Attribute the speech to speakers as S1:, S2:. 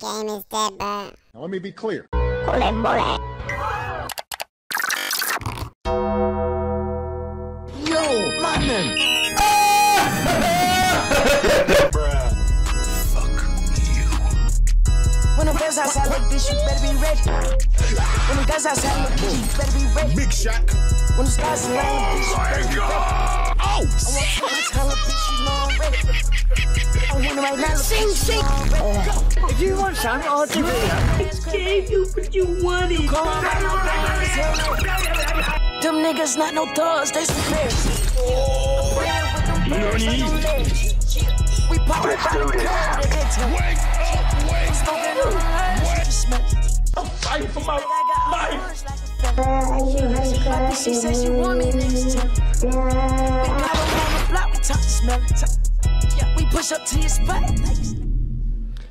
S1: game is dead, but...
S2: Now let me be clear.
S1: Bullet, bullet.
S2: Yo, my.
S3: When the guys outside look, bitch, you better be ready. When the guys outside look, bitch, you better be ready.
S2: Big shot.
S3: When the stars align, bitch, you better be ready.
S2: Oh,
S3: I want to my talent, bitch, you know I'm ready. I'm winning right now, sing, sing.
S4: If you I'll give it I gave you what you wanted.
S3: Come on, man, no things, hell no. Them niggas not no thugs, they some players. We pop it by the club, they get to
S2: wake up, wake
S3: Smoking on the line, just smell it.
S4: I'm fighting for my life.
S3: She said she want me next time. We got her on the block, we talk to smell it. Yeah, we push up to your spot. Like